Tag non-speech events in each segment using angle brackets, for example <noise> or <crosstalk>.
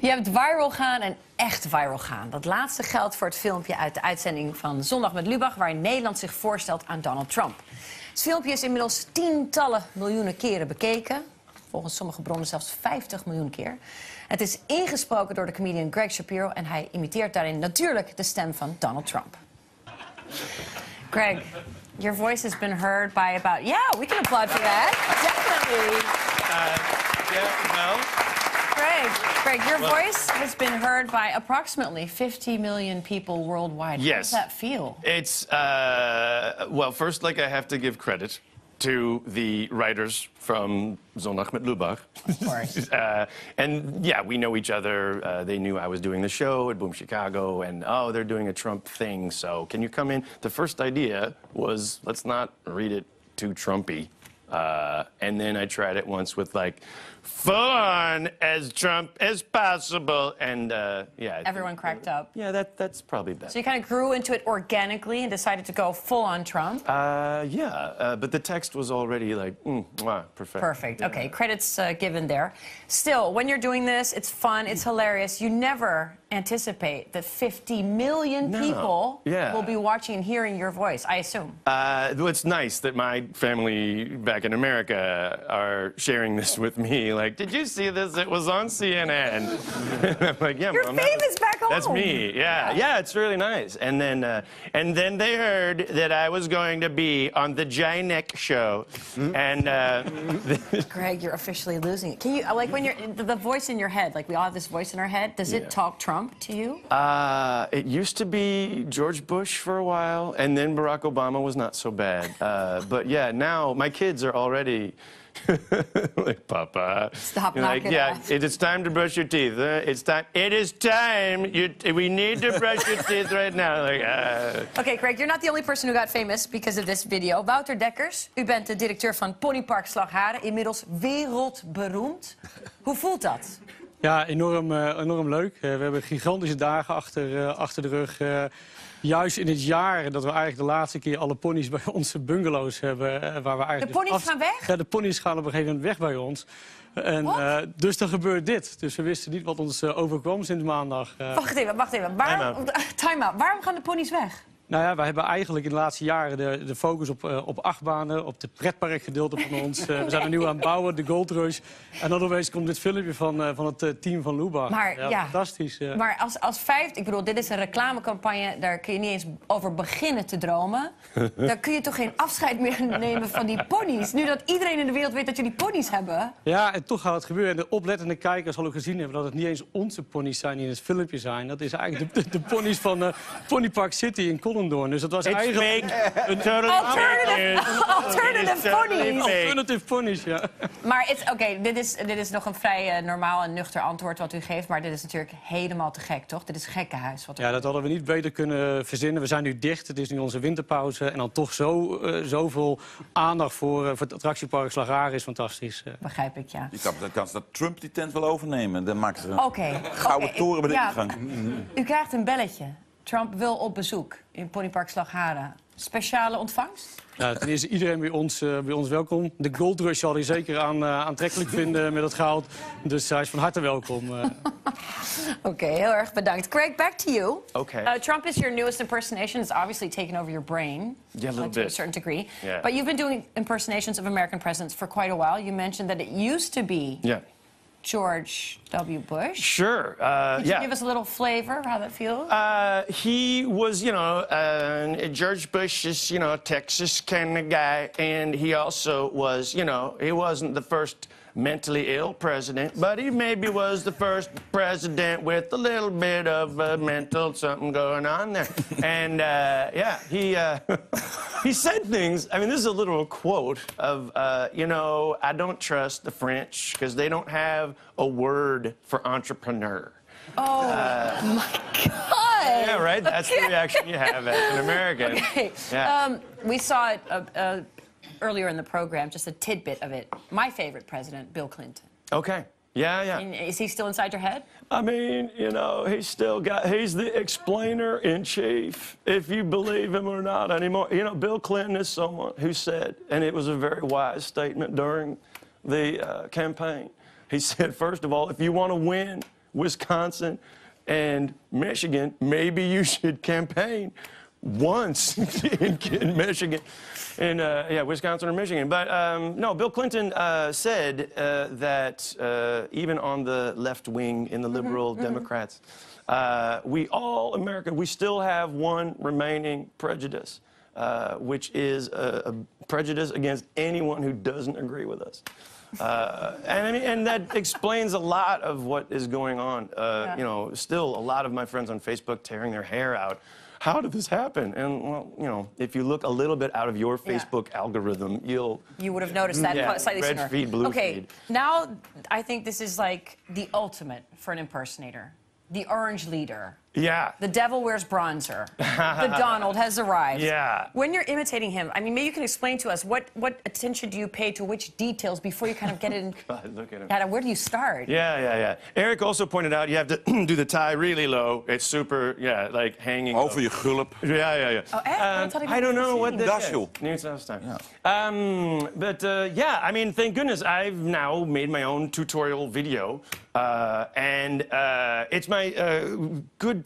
Je hebt viral gaan en echt viral gaan. Dat laatste geldt voor het filmpje uit de uitzending van Zondag met Lubach... waarin Nederland zich voorstelt aan Donald Trump. Het filmpje is inmiddels tientallen miljoenen keren bekeken. Volgens sommige bronnen zelfs 50 miljoen keer. Het is ingesproken door de comedian Greg Shapiro... en hij imiteert daarin natuurlijk de stem van Donald Trump. Greg, your voice has been heard by about... Yeah, we can applaud for that. Definitely. Yeah, well, Greg, Greg, your voice has been heard by approximately 50 million people worldwide. Yes. How does that feel? it's, uh, well, first, like, I have to give credit to the writers from Zondag met Lubach. Of course. <laughs> uh, and yeah, we know each other. Uh, they knew I was doing the show at Boom Chicago, and oh, they're doing a Trump thing, so can you come in? The first idea was let's not read it too Trumpy. Uh, and then I tried it once with like full on as Trump as possible, and uh, yeah, Everyone cracked up. Yeah, that that's probably best. So you kind of grew into it organically and decided to go full on Trump. Uh, yeah, uh, but the text was already like, mm, mwah, perfect. Perfect. Okay, credits uh, given there. Still, when you're doing this, it's fun, it's hilarious. You never anticipate that 50 million No. people Yeah. will be watching and hearing your voice, I assume. Uh, well, it's nice that my family back in America are sharing this with me. Like, did you see this? It was on CNN. <laughs> I'm like, yeah, You're Mom, famous back That's home. me. Yeah, yeah, it's really nice. And then, uh, and then they heard that I was going to be on the Jinek show, and uh, <laughs> Greg, you're officially losing it. Can you, like, when you're, the, the voice in your head, like we all have this voice in our head, does Yeah. it talk Trump to you? Uh, it used to be George Bush for a while, and then Barack Obama was not so bad. Uh, but yeah, now my kids are already like, <laughs> Papa. Stop You're like, yeah, off." it is time to brush your teeth. huh? It's time. It is time. You, we need to brush your teeth right now. Like, uh, Okay, Greg, you're not the only person who got famous because of this video. Wouter Dekkers, u bent de directeur van Ponypark Slagharen, inmiddels wereldberoemd. Hoe voelt dat? Ja, enorm, eh, enorm leuk. Eh, we hebben gigantische dagen achter, eh, achter de rug. Eh, juist in het jaar dat we eigenlijk de laatste keer alle ponies bij onze bungalows hebben. waar we eigenlijk De dus ponies gaan weg? Ja, de ponies gaan op een gegeven moment weg bij ons. En, Wat? eh, dus dan gebeurt dit. Dus we wisten niet wat ons eh, overkwam sinds maandag. Eh, Wacht even, wacht even. Waarom, time out. <laughs> Waarom gaan de ponies weg? Nou ja, wij hebben eigenlijk in de laatste jaren de, de focus op, eh, op achtbanen, op de pretparkgedeelte van ons. Eh, we zijn er nu aan het bouwen, de Gold Rush. En dan opeens komt dit filmpje van, eh, van het team van Luba. Maar, ja. Fantastisch. Maar als, als vijf, ik bedoel, dit is een reclamecampagne, daar kun je niet eens over beginnen te dromen. <laughs> Dan kun je toch geen afscheid meer nemen van die ponies? Nu dat iedereen in de wereld weet dat jullie ponies hebben. Ja, en toch gaat het gebeuren. En de oplettende kijkers zal ook gezien hebben dat het niet eens onze ponies zijn die in het filmpje zijn. Dat is eigenlijk de, de, de ponies van Ponypark City in Dus dat was it's eigenlijk fake. Totally Alternative, <laughs> alternative ponies. fake. alternative ponies, ja. Maar het- oké, dit, is, dit is nog een vrij eh, normaal en nuchter antwoord wat u geeft. Maar dit is natuurlijk helemaal te gek, toch? Dit is gekkenhuis. Wat Ja, dat hadden we niet beter kunnen verzinnen. We zijn nu dicht, het is nu onze winterpauze. En dan toch zo, eh, zoveel aandacht voor, eh, voor het attractiepark Slagharen is fantastisch. begrijp ik, ja. Je kan de kans dat Trump die tent wil overnemen. Dan maken ze een Oké. gouden toren bij de ja, ingang. U krijgt een belletje. Trump wil op bezoek in Ponypark Slagharen. Speciale ontvangst? Ja, ten eerste iedereen bij ons, eh, bij ons welkom. De Gold Rush zal hij zeker aan, eh, aantrekkelijk vinden met het goud. Dus hij is van harte welkom. eh. <laughs> Oké, heel erg bedankt. Craig, back to you. Okay. Uh, Trump is your newest impersonation. It's obviously taken over your brain. Yeah, a little to a certain degree. Yeah. But you've been doing impersonations of American presidents for quite a while. You mentioned that it used to be Yeah. George W. Bush. Sure. Uh, Could yeah. you give us a little flavor of how that feels? Uh, he was, you know, uh, George Bush is, you know, a Texas kind of guy, and he also was, you know, he wasn't the first mentally ill president, but he maybe was the first president with a little bit of uh, mental something going on there. and uh, yeah, he uh, <laughs> he said things. I mean, this is a literal quote of, uh, you know, I don't trust the French because they don't have a word for entrepreneur. oh my God! Yeah, right. That's the reaction you have as an American. Okay. Yeah. Um, we saw it uh, uh, earlier in the program, just a tidbit of it. My favorite president, Bill Clinton. okay. Yeah, yeah. And is he still inside your head? I mean, you know, he's still got, he's the explainer in chief, if you believe him or not anymore. You know, Bill Clinton is someone who said, and it was a very wise statement during the uh, campaign. He <laughs> said, first of all, if you want to win, Wisconsin and Michigan, maybe you should campaign once <laughs> in, in Michigan, in uh, yeah, Wisconsin or Michigan. But um, no, Bill Clinton uh, said uh, that uh, even on the left wing in the liberal Democrats, uh, we all American, we still have one remaining prejudice, uh, which is a, a prejudice against anyone who doesn't agree with us. Uh, and I mean, and that explains a lot of what is going on. Uh, You know, still a lot of my friends on Facebook tearing their hair out. How did this happen? And well, you know, if you look a little bit out of your Yeah. Facebook algorithm, you'll. You would have noticed that Yeah, slightly red sooner. feed, blue okay, feed. now I think this is like the ultimate for an impersonator. The orange leader. Yeah. The devil wears bronzer. the <laughs> Donald has arrived. Yeah. When you're imitating him, I mean, maybe you can explain to us what, what attention do you pay to which details before you kind of get in. <laughs> God, look at him. Adam, where do you start? Yeah, yeah, yeah. Eric also pointed out you have to <clears throat> do the tie really low. It's super, yeah, like hanging. Over low. je gulp. Yeah, yeah, yeah. Oh, echt? Um, Dat had ik I don't know what this Dashiell. is. Nieuws Afstaan. Um, but uh, yeah, I mean, thank goodness I've now made my own tutorial video. Uh, and uh, it's my uh,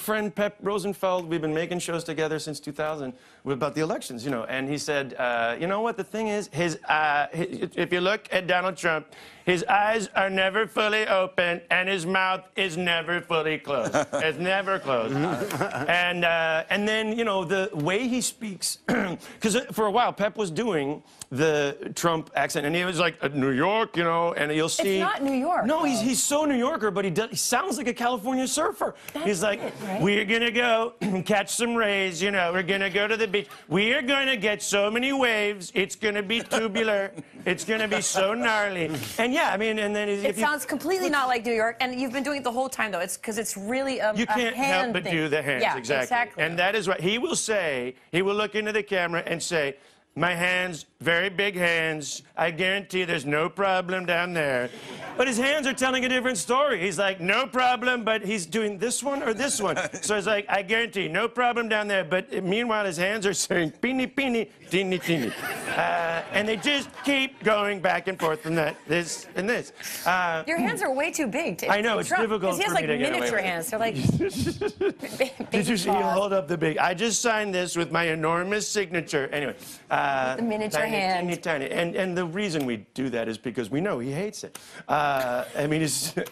friend Pep Rosenfeld. We've been making shows together since 2000 about the elections, you know. And he said, uh, you know what the thing is? His, uh, hi- if you look at Donald Trump, his eyes are never fully open and his mouth is never fully closed. <laughs> it's never closed. and uh, and then you know the way he speaks, <clears throat> because for a while Pep was doing the Trump accent, and he was like uh, New York, you know, and you'll see. It's not New York, No, he's he's so New Yorker, but he does. He sounds like a California surfer. That's he's like, it, right? we're gonna go <clears throat> catch some rays, you know. We're gonna go to the beach. We are gonna get so many waves. It's gonna be tubular. <laughs> it's gonna be so gnarly. And yeah, I mean, and then It you, sounds completely not like New York, and you've been doing it the whole time, though. It's because it's really um, a, You can't hand help but thing. do the hands, yeah, exactly. exactly. And that is right. He will say, he will look into the camera and say, my hands, very big hands. I guarantee there's no problem down there. But his hands are telling a different story. He's like, no problem, but he's doing this one or this one. <laughs> So it's like, I guarantee, no problem down there. But meanwhile, his hands are saying, peeny, peeny, teeny, teeny. Uh, and they just keep going back and forth from that, this, and this. Uh, Your hands are way too big. To, I know, to it's Trump, difficult 'cause He has for like me to get away miniature with it. hands. They're like. <laughs> <laughs> big- Did you see? paws. Hold up the big. I just signed this with my enormous signature. Anyway, uh, The miniature tiny, hand. teeny, tiny. And and the reason we do that is because we know he hates it. Uh, I mean, it's. <laughs>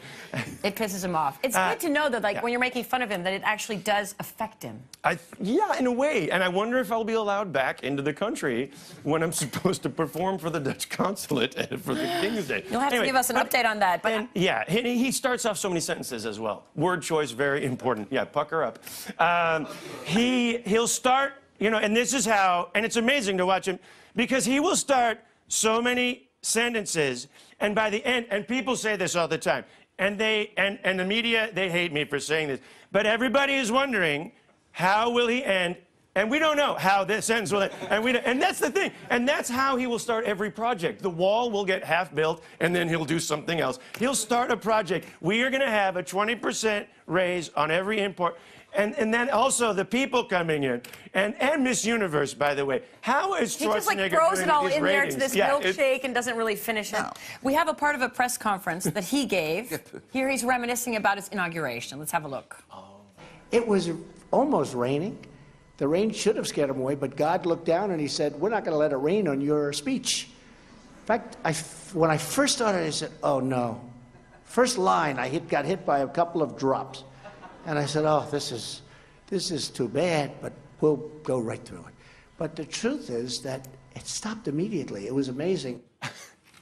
It pisses him off. It's Uh, good to know though, like, yeah. when you're making fun of him, that it actually does affect him. I, yeah, in a way. And I wonder if I'll be allowed back into the country when I'm <laughs> supposed to perform for the Dutch consulate and for the <gasps> King's Day. You'll have Anyway, to give us an but- update on that. But And yeah, he, he starts off so many sentences as well. Word choice, very important. Yeah, pucker up. Um, he, he'll start, you know, and this is how, and it's amazing to watch him because he will start so many sentences, and by the end, and people say this all the time, and they, and, and the media, they hate me for saying this, but everybody is wondering, how will he end? And we don't know how this ends will end. And, we and that's the thing. And that's how he will start every project. The wall will get half built, and then he'll do something else. He'll start a project. We are going to have a 20% raise on every import. And, and then also the people coming in. And, and Miss Universe, by the way. How is he just like throws it all with these in there to this Yeah, milkshake and doesn't really finish it. We have a part of a press conference that he gave. <laughs> Here he's reminiscing about his inauguration. Let's have a look. Oh. It was almost raining. The rain should have scared him away, but God looked down and he said, We're not going to let it rain on your speech. In fact, I f when I first started, I said, Oh no. First line, I hit, got hit by a couple of drops. And I said, Oh, this is, this is too bad, but we'll go right through it. But the truth is that it stopped immediately. It was amazing. <laughs>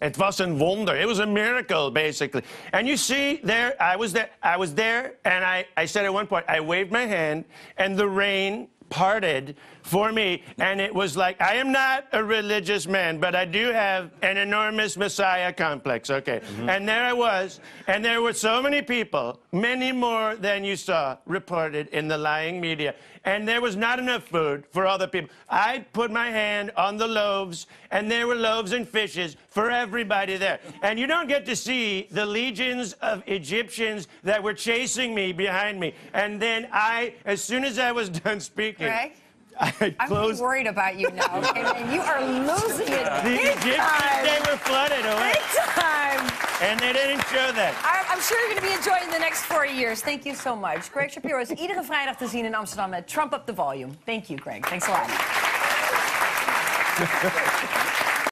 It was a wonder. It was a miracle, basically. And you see, there, I was there, I was there, and I, I said at one point, I waved my hand, and the rain parted for me. And it was like, I am not a religious man, but I do have an enormous Messiah complex, okay? Mm-hmm. And there I was, and there were so many people, many more than you saw reported in the lying media. And there was not enough food for all the people. I put my hand on the loaves, and there were loaves and fishes for everybody there. And you don't get to see the legions of Egyptians that were chasing me behind me. And then I, as soon as I was <laughs> done speaking, Greg? I I'm really worried about you now. Okay, man? <laughs> You are losing it The big Egyptians, time. they were flooded oh, away. Big time. And they didn't show that. I'm, I'm sure you're going to be enjoying the next four years. Thank you so much. Greg Shapiro is iedere vrijdag te zien in Amsterdam met Trump Up the Volume. Thank you, Greg. Thanks a lot. <laughs>